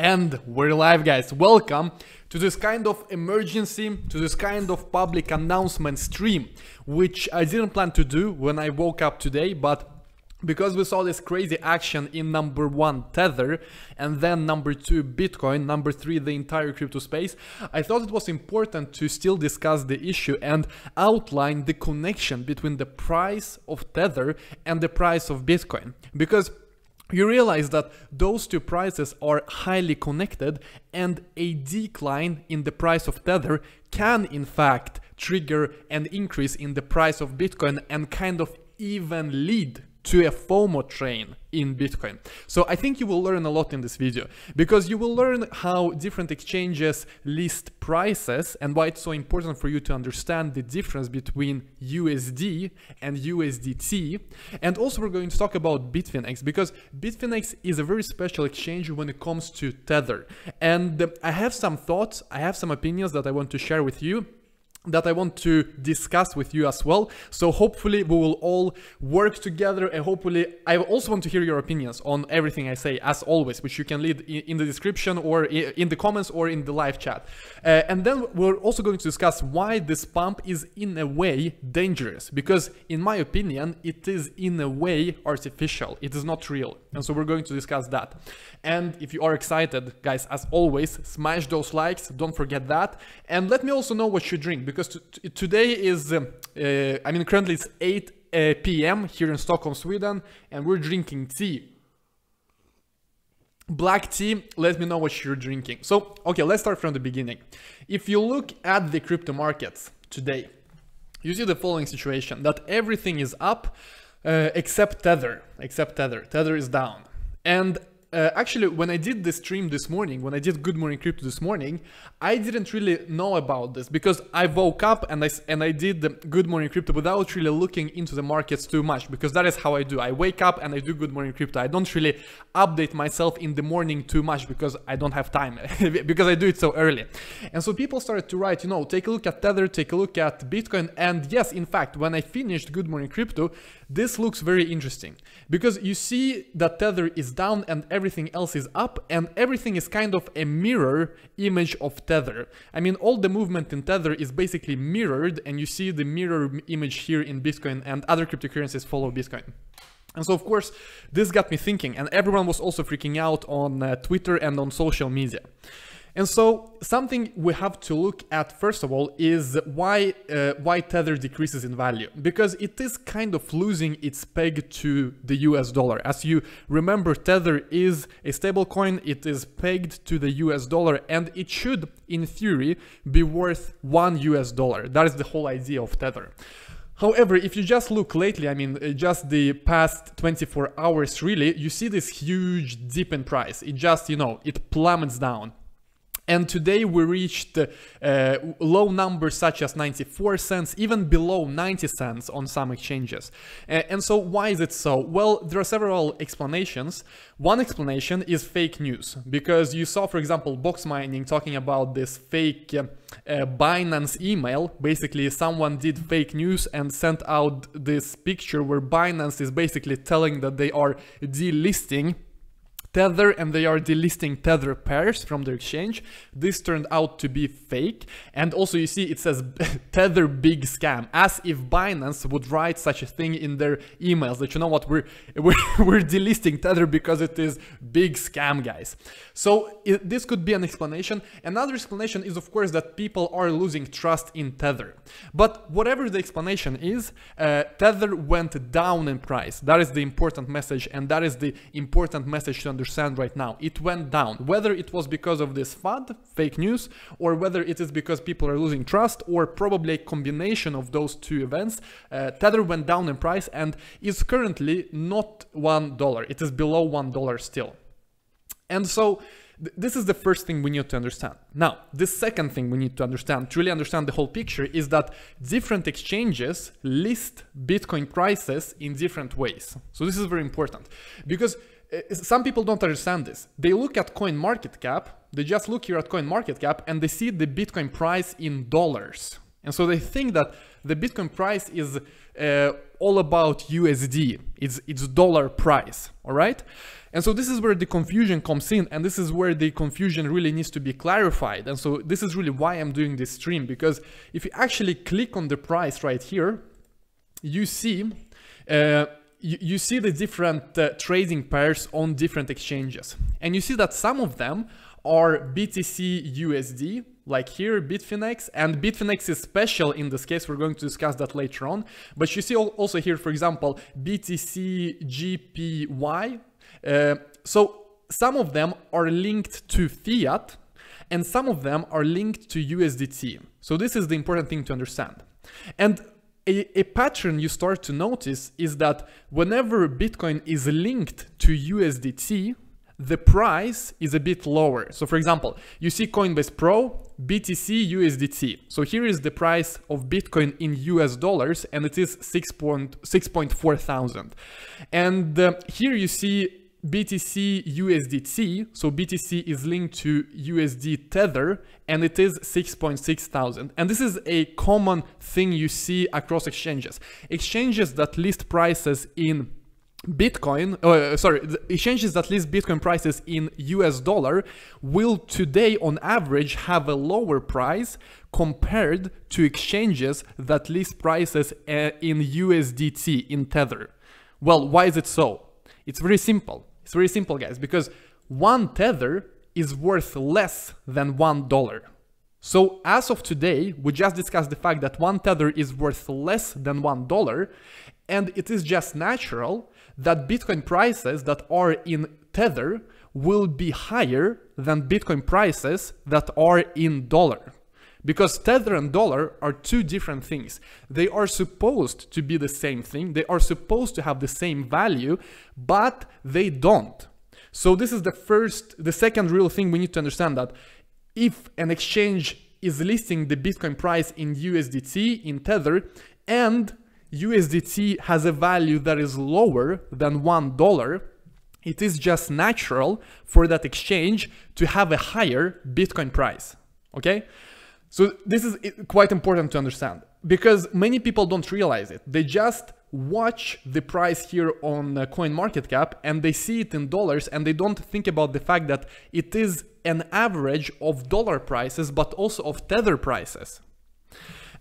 And we're live guys, welcome to this kind of emergency, to this kind of public announcement stream, which I didn't plan to do when I woke up today, but because we saw this crazy action in number one tether and then number two bitcoin number three the entire crypto space i thought it was important to still discuss the issue and outline the connection between the price of tether and the price of bitcoin. Because you realize that those two prices are highly connected and a decline in the price of Tether can in fact trigger an increase in the price of Bitcoin and kind of even lead to a FOMO train in Bitcoin. So I think you will learn a lot in this video because you will learn how different exchanges list prices and why it's so important for you to understand the difference between USD and USDT. And also we're going to talk about Bitfinex because Bitfinex is a very special exchange when it comes to Tether. And uh, I have some thoughts, I have some opinions that I want to share with you that I want to discuss with you as well. So hopefully we will all work together and hopefully I also want to hear your opinions on everything I say as always, which you can leave in the description or in the comments or in the live chat. Uh, and then we're also going to discuss why this pump is in a way dangerous because in my opinion, it is in a way artificial. It is not real. And so we're going to discuss that. And if you are excited, guys, as always, smash those likes. Don't forget that. And let me also know what you drink because today is, um, uh, I mean, currently it's 8 uh, p.m. here in Stockholm, Sweden, and we're drinking tea. Black tea, let me know what you're drinking. So, okay, let's start from the beginning. If you look at the crypto markets today, you see the following situation that everything is up uh, except Tether, except Tether. Tether is down. And uh, actually, when I did the stream this morning, when I did Good Morning Crypto this morning, I didn't really know about this because I woke up and I and I did the Good Morning Crypto without really looking into the markets too much because that is how I do. I wake up and I do Good Morning Crypto. I don't really update myself in the morning too much because I don't have time because I do it so early. And so people started to write, you know, take a look at Tether, take a look at Bitcoin, and yes, in fact, when I finished Good Morning Crypto, this looks very interesting because you see that Tether is down and else is up and everything is kind of a mirror image of Tether. I mean, all the movement in Tether is basically mirrored and you see the mirror image here in Bitcoin and other cryptocurrencies follow Bitcoin. And so, of course, this got me thinking, and everyone was also freaking out on uh, Twitter and on social media. And so something we have to look at first of all is why uh, why Tether decreases in value because it is kind of losing its peg to the US dollar. As you remember Tether is a stablecoin, it is pegged to the US dollar and it should in theory be worth 1 US dollar. That is the whole idea of Tether. However, if you just look lately, I mean, uh, just the past 24 hours really, you see this huge dip in price. It just, you know, it plummets down. And today we reached uh, low numbers such as 94 cents, even below 90 cents on some exchanges. Uh, and so why is it so? Well, there are several explanations. One explanation is fake news, because you saw, for example, Box Mining talking about this fake uh, Binance email. Basically, someone did fake news and sent out this picture where Binance is basically telling that they are delisting Tether and they are delisting Tether pairs from their exchange. This turned out to be fake. And also you see it says Tether big scam as if Binance would write such a thing in their emails that you know what we're we're, we're delisting Tether because it is big scam guys. So it, this could be an explanation. Another explanation is of course that people are losing trust in Tether. But whatever the explanation is, uh, Tether went down in price. That is the important message and that is the important message to understand right now. It went down, whether it was because of this FUD, fake news, or whether it is because people are losing trust, or probably a combination of those two events. Uh, Tether went down in price and is currently not $1. It is below $1 still. And so this is the first thing we need to understand. Now, the second thing we need to understand, truly understand the whole picture, is that different exchanges list Bitcoin prices in different ways. So this is very important because some people don't understand this. They look at coin market cap, they just look here at coin market cap and they see the Bitcoin price in dollars. And so they think that the Bitcoin price is uh, all about USD, it's, it's dollar price, all right? And so this is where the confusion comes in and this is where the confusion really needs to be clarified. And so this is really why I'm doing this stream because if you actually click on the price right here, you see uh, you, you, see the different uh, trading pairs on different exchanges. And you see that some of them are BTC USD, like here Bitfinex, and Bitfinex is special in this case, we're going to discuss that later on. But you see also here, for example, BTC GPY, uh, so some of them are linked to fiat and some of them are linked to USDT. So this is the important thing to understand. And a, a, pattern you start to notice is that whenever Bitcoin is linked to USDT, the price is a bit lower. So for example, you see Coinbase Pro, BTC USDT. So here is the price of Bitcoin in US dollars and it is 6.4 thousand. And uh, here you see BTC USDT, so BTC is linked to USD Tether and it is 6.6 thousand. And this is a common thing you see across exchanges. Exchanges that list prices in Bitcoin, uh, sorry, exchanges that list Bitcoin prices in US dollar will today on average have a lower price compared to exchanges that list prices uh, in USDT in Tether. Well, why is it so? It's very simple it's very simple, guys, because one tether is worth less than one dollar. So as of today, we just discussed the fact that one tether is worth less than one dollar, and it is just natural that Bitcoin prices that are in tether will be higher than Bitcoin prices that are in dollar. Because Tether and dollar are two different things. They are supposed to be the same thing, they are supposed to have the same value, but they don't. So this is the first, the second real thing we need to understand that if an exchange is listing the Bitcoin price in USDT, in Tether, and USDT has a value that is lower than $1, it is just natural for that exchange to have a higher Bitcoin price. Okay? So this is quite important to understand because many people don't realize it. They just watch the price here on uh, CoinMarketCap and they see it in dollars and they don't think about the fact that it is an average of dollar prices but also of tether prices.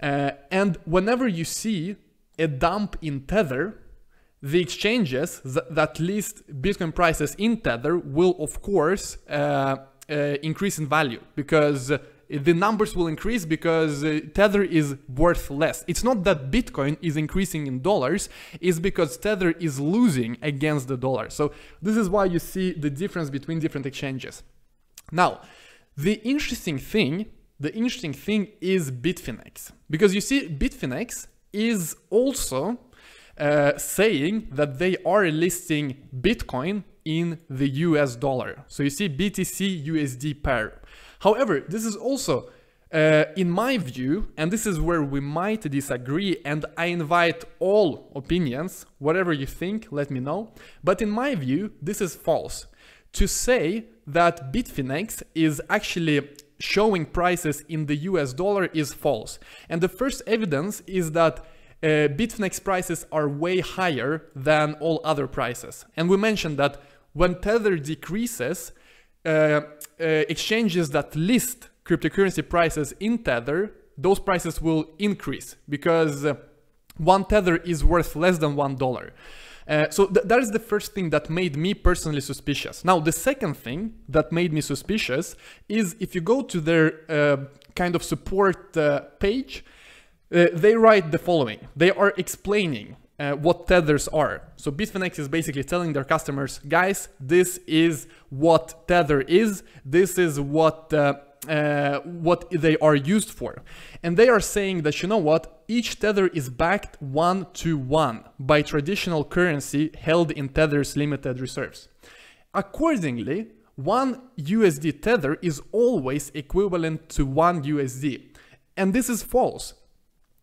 Uh, and whenever you see a dump in tether, the exchanges that list Bitcoin prices in tether will of course uh, uh increase in value because the numbers will increase because uh, Tether is worth less. It's not that Bitcoin is increasing in dollars, it's because Tether is losing against the dollar. So this is why you see the difference between different exchanges. Now, the interesting thing, the interesting thing is Bitfinex. Because you see, Bitfinex is also uh, saying that they are listing Bitcoin in the US dollar. So you see BTC USD pair. However, this is also, uh, in my view, and this is where we might disagree, and I invite all opinions, whatever you think, let me know. But in my view, this is false. To say that Bitfinex is actually showing prices in the US dollar is false. And the first evidence is that uh, Bitfinex prices are way higher than all other prices. And we mentioned that when Tether decreases, uh, uh, exchanges that list cryptocurrency prices in Tether, those prices will increase because uh, one Tether is worth less than one dollar. Uh, so th that is the first thing that made me personally suspicious. Now, the second thing that made me suspicious is if you go to their uh, kind of support uh, page, they write the following. They are explaining uh, what tethers are. So Bitfinex is basically telling their customers, guys, this is what tether is. This is what uh, uh, what they are used for. And they are saying that, you know what, each tether is backed one to one by traditional currency held in tether's limited reserves. Accordingly, one USD tether is always equivalent to one USD. And this is false.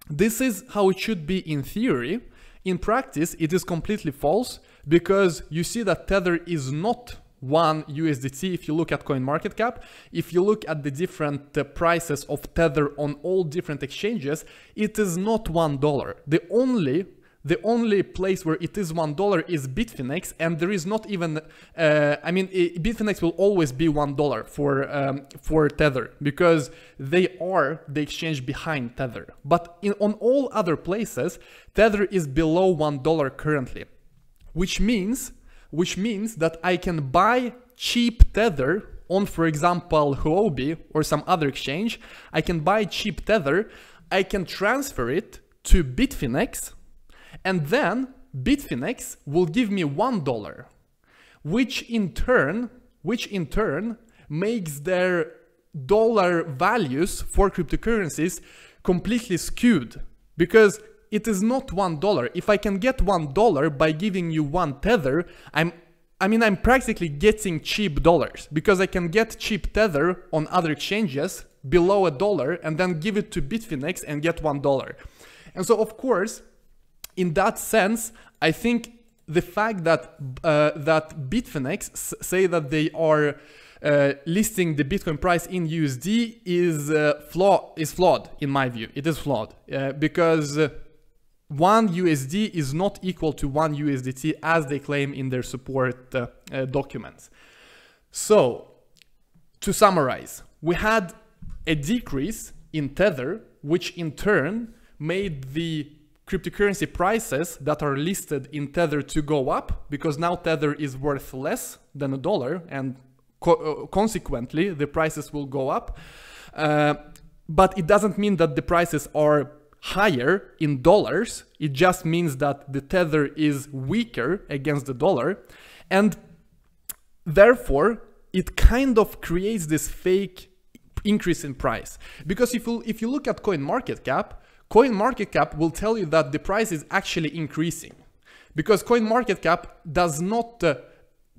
This is how it should be in theory, in practice, it is completely false because you see that Tether is not one USDT if you look at CoinMarketCap. If you look at the different uh, prices of Tether on all different exchanges, it is not one dollar. The only the only place where it is one dollar is Bitfinex, and there is not even. Uh, I mean, Bitfinex will always be one dollar for um, for Tether because they are the exchange behind Tether. But in on all other places, Tether is below one dollar currently, which means which means that I can buy cheap Tether on, for example, Huobi or some other exchange. I can buy cheap Tether. I can transfer it to Bitfinex and then Bitfinex will give me $1, which in turn, which in turn makes their dollar values for cryptocurrencies completely skewed because it is not $1. If I can get $1 by giving you one tether, I'm I mean, I'm practically getting cheap dollars because I can get cheap tether on other exchanges below a dollar and then give it to Bitfinex and get one dollar. And so, of course, in that sense, I think the fact that uh, that Bitfinex say that they are uh, listing the Bitcoin price in USD is uh, flaw is flawed in my view. It is flawed uh, because uh, one USD is not equal to one USDT as they claim in their support uh, documents. So, to summarize, we had a decrease in Tether, which in turn made the cryptocurrency prices that are listed in Tether to go up because now Tether is worth less than a dollar and co uh, consequently the prices will go up. Uh, but it doesn't mean that the prices are higher in dollars. It just means that the Tether is weaker against the dollar. And therefore, it kind of creates this fake increase in price. Because if you, if you look at CoinMarketCap, CoinMarketCap will tell you that the price is actually increasing because CoinMarketCap does not uh,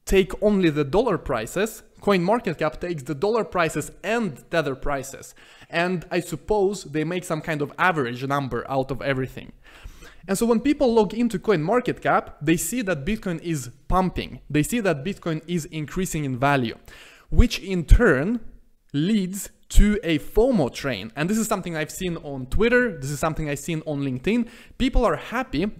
take only the dollar prices. CoinMarketCap takes the dollar prices and Tether prices. And I suppose they make some kind of average number out of everything. And so when people log into CoinMarketCap, they see that Bitcoin is pumping. They see that Bitcoin is increasing in value, which in turn leads to a FOMO train. And this is something I've seen on Twitter, this is something I've seen on LinkedIn. People are happy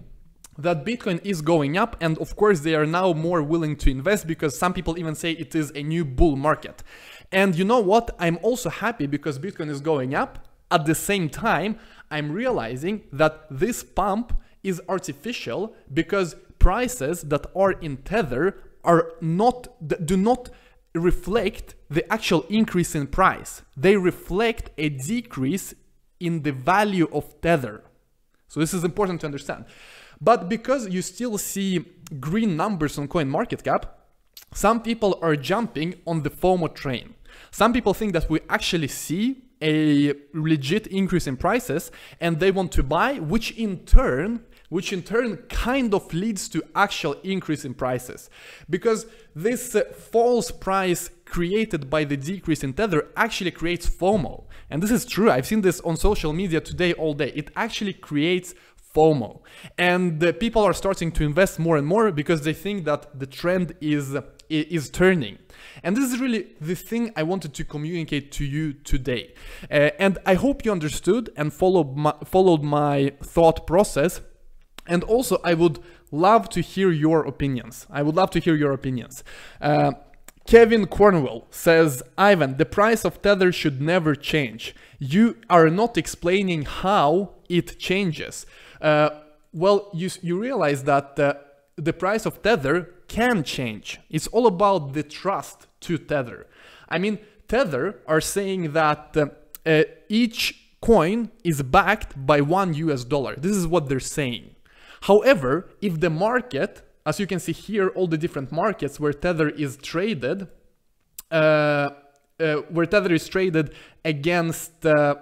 that Bitcoin is going up, and of course, they are now more willing to invest because some people even say it is a new bull market. And you know what? I'm also happy because Bitcoin is going up. At the same time, I'm realizing that this pump is artificial because prices that are in Tether are not do not reflect the actual increase in price. They reflect a decrease in the value of Tether. So this is important to understand. But because you still see green numbers on CoinMarketCap, some people are jumping on the FOMO train. Some people think that we actually see a legit increase in prices and they want to buy, which in turn which in turn kind of leads to actual increase in prices. Because this uh, false price created by the decrease in Tether actually creates FOMO. And this is true, I've seen this on social media today all day. It actually creates FOMO. And uh, people are starting to invest more and more because they think that the trend is, is turning. And this is really the thing I wanted to communicate to you today. Uh, and I hope you understood and followed my, followed my thought process and also, I would love to hear your opinions. I would love to hear your opinions. Uh, Kevin Cornwell says, Ivan, the price of Tether should never change. You are not explaining how it changes. Uh, well, you, you realize that uh, the price of Tether can change. It's all about the trust to Tether. I mean, Tether are saying that uh, uh each coin is backed by one US dollar. This is what they're saying. However, if the market, as you can see here, all the different markets where Tether is traded, uh, uh, where Tether is traded against uh,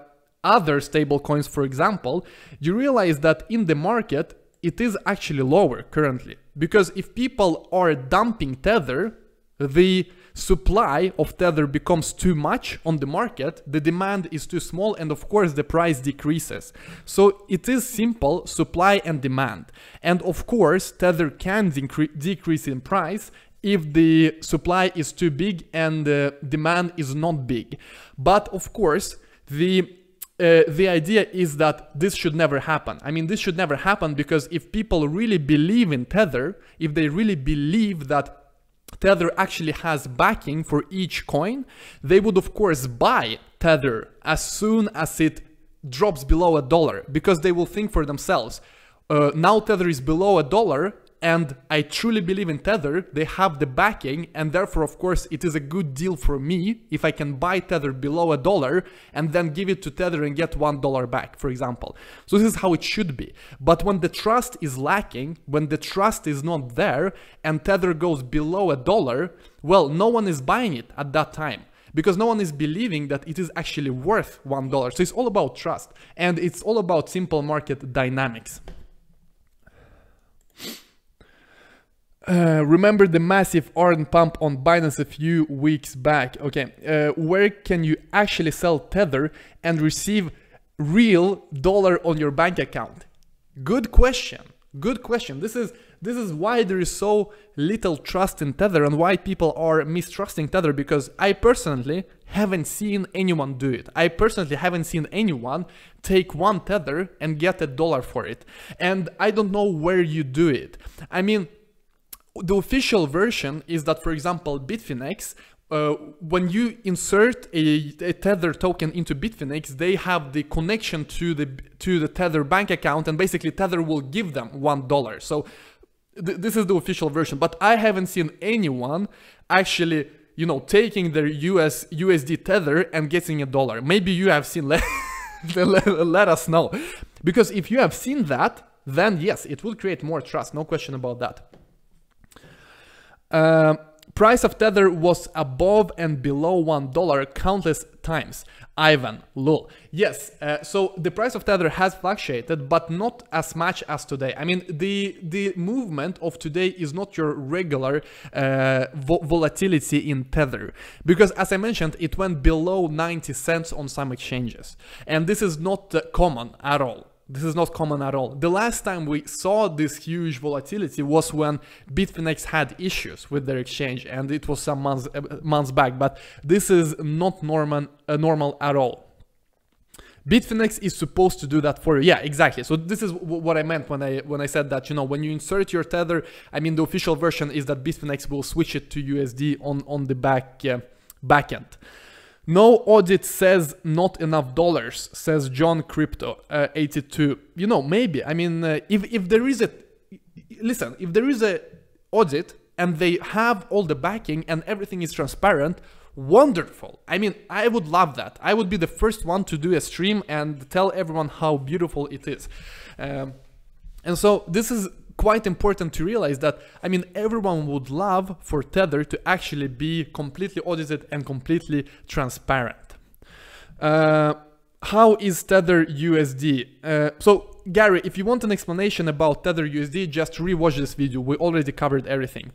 other stablecoins, for example, you realize that in the market, it is actually lower currently. Because if people are dumping Tether, the supply of Tether becomes too much on the market, the demand is too small, and of course the price decreases. So it is simple supply and demand. And of course, Tether can decrease in price if the supply is too big and the demand is not big. But of course, the uh, the idea is that this should never happen. I mean, this should never happen because if people really believe in Tether, if they really believe that Tether actually has backing for each coin, they would of course buy Tether as soon as it drops below a dollar because they will think for themselves, uh, now Tether is below a dollar and I truly believe in Tether, they have the backing and therefore of course it is a good deal for me if I can buy Tether below a dollar and then give it to Tether and get one dollar back, for example. So this is how it should be. But when the trust is lacking, when the trust is not there and Tether goes below a dollar, well, no one is buying it at that time because no one is believing that it is actually worth one dollar. So it's all about trust and it's all about simple market dynamics. Uh, remember the massive ARN pump on Binance a few weeks back. Okay, uh, where can you actually sell Tether and receive real dollar on your bank account? Good question. Good question. This is this is why there is so little trust in Tether and why people are mistrusting Tether because I personally haven't seen anyone do it. I personally haven't seen anyone take one Tether and get a dollar for it. And I don't know where you do it. I mean, the official version is that, for example, Bitfinex, uh, when you insert a, a, tether token into Bitfinex, they have the connection to the to the tether bank account, and basically tether will give them one dollar. So th this is the official version, but I haven't seen anyone actually, you know, taking their US USD tether and getting a dollar. Maybe you have seen. Let, let, us know, because if you have seen that, then yes, it will create more trust. No question about that. Uh, price of Tether was above and below $1 countless times. Ivan, lol. Yes, uh, so the price of Tether has fluctuated, but not as much as today. I mean, the the movement of today is not your regular uh, vo volatility in Tether, because as I mentioned, it went below 90 cents on some exchanges, and this is not uh, common at all. This is not common at all. The last time we saw this huge volatility was when Bitfinex had issues with their exchange and it was some months, uh, months back, but this is not normal, uh, normal at all. Bitfinex is supposed to do that for you. Yeah, exactly. So this is what I meant when I when I said that, you know, when you insert your tether, I mean the official version is that Bitfinex will switch it to USD on on the back uh, backend. No audit says not enough dollars, says John Crypto uh, 82. You know, maybe. I mean, uh, if if there is a listen, if there is a audit and they have all the backing and everything is transparent, wonderful. I mean, I would love that. I would be the first one to do a stream and tell everyone how beautiful it is. Um, and so this is quite important to realize that, I mean, everyone would love for Tether to actually be completely audited and completely transparent. Uh, how is Tether USD? Uh, so, Gary, if you want an explanation about Tether USD, just rewatch this video. We already covered everything.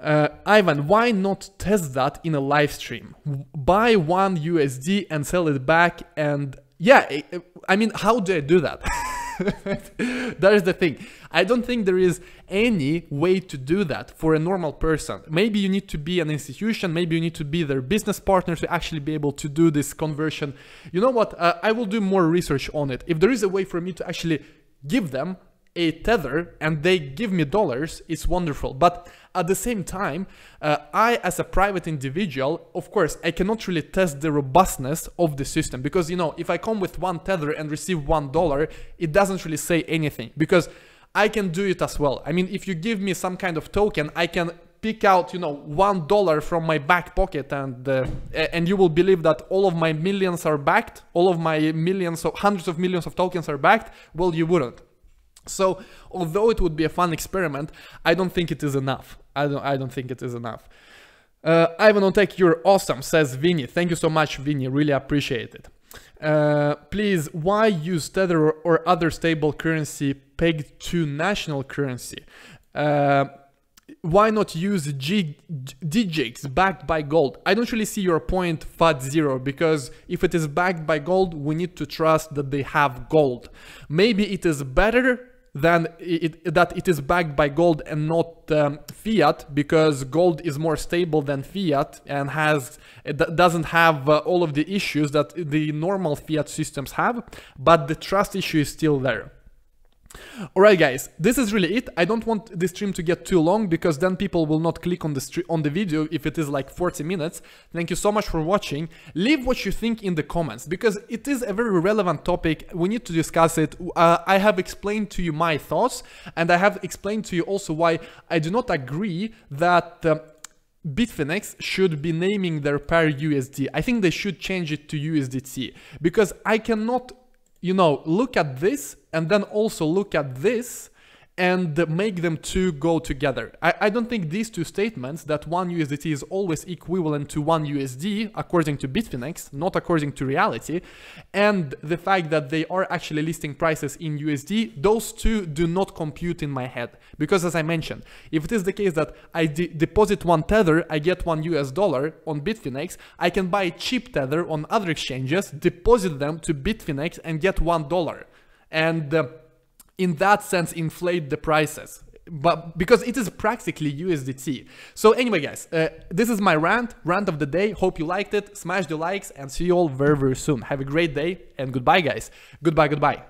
Uh, Ivan, why not test that in a live stream? Buy one USD and sell it back and yeah, I mean, how do I do that? that is the thing. I don't think there is any way to do that for a normal person. Maybe you need to be an institution, maybe you need to be their business partner to actually be able to do this conversion. You know what? Uh, I will do more research on it. If there is a way for me to actually give them a tether and they give me dollars, it's wonderful. But at the same time, uh, I, as a private individual, of course, I cannot really test the robustness of the system because, you know, if I come with one tether and receive one dollar, it doesn't really say anything because I can do it as well. I mean, if you give me some kind of token, I can pick out, you know, one dollar from my back pocket and uh, and you will believe that all of my millions are backed, all of my millions, of hundreds of millions of tokens are backed. Well, you wouldn't. So, although it would be a fun experiment, I don't think it is enough. I don't, I don't think it is enough. Uh, Ivan on Tech, you're awesome, says Vinny. Thank you so much, Vinny. Really appreciate it. Uh, please, why use Tether or, other stable currency pegged to national currency? Uh, why not use G DGX backed by gold? I don't really see your point, FAT Zero, because if it is backed by gold, we need to trust that they have gold. Maybe it is better then it, that it is backed by gold and not um, fiat because gold is more stable than fiat and has doesn't have uh, all of the issues that the normal fiat systems have, but the trust issue is still there. Alright guys, this is really it. I don't want this stream to get too long because then people will not click on the on the video if it is like 40 minutes. Thank you so much for watching. Leave what you think in the comments because it is a very relevant topic. We need to discuss it. Uh, I have explained to you my thoughts and I have explained to you also why I do not agree that uh, Bitfinex should be naming their pair USD. I think they should change it to USDT because I cannot you know, look at this and then also look at this and make them two go together. I, I, don't think these two statements, that one USDT is always equivalent to one USD, according to Bitfinex, not according to reality, and the fact that they are actually listing prices in USD, those two do not compute in my head. Because as I mentioned, if it is the case that I de deposit one tether, I get one US dollar on Bitfinex, I can buy cheap tether on other exchanges, deposit them to Bitfinex and get one dollar. And uh, in that sense inflate the prices but because it is practically USDT. So anyway guys, uh, this is my rant, rant of the day. Hope you liked it. Smash the likes and see you all very very soon. Have a great day and goodbye guys. Goodbye, goodbye.